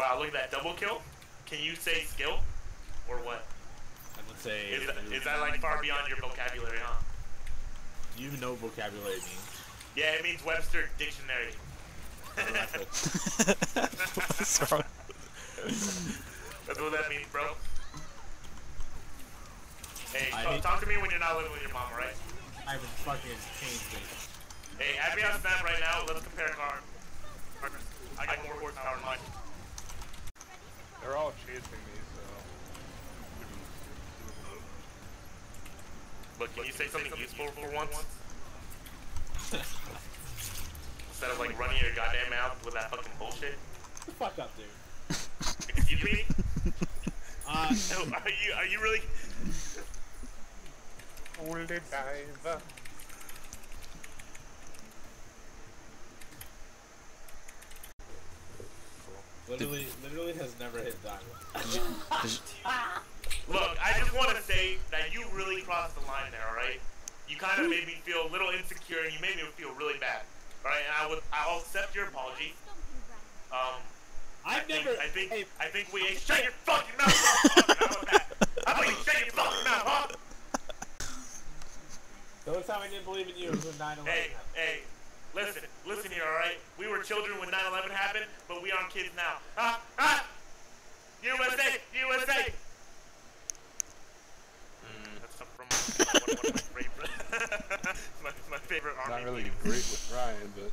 Wow, look at that double kill. Can you say skill? Or what? I would say. Is that, is that like far beyond your vocabulary, huh? You know vocabulary means. Yeah, it means Webster Dictionary. What's wrong? That's what that means, bro. Hey, talk, talk to me when you're not living with your mom, alright? I haven't fucking changed it. Hey, add me on Snap right now. Let's compare cars. I got more horsepower than mine. They're all chasing me, so. Look, can you say something useful for once? Instead of like running your goddamn mouth with that fucking bullshit. Get the fuck up, dude. Excuse me? Uh, No, are you are you really? Holy diver. Literally, literally has never hit diamond. Look, I just want to say that you really crossed the line there. All right? You kind of made me feel a little insecure, and you made me feel really bad. All right? And I would I'll accept your apology. Um. I I've think, never. I think, Hey, I think we. Hey, shut your fucking mouth! How about that? You shut your fucking mouth, huh? the only time I didn't believe in you was when 9 11 Hey, hey, children when 9-11 happened, but we aren't kids now. Huh? Huh? USA! USA! Mm, that's from one, one of my favorite, my, my favorite army Not really great with Ryan, but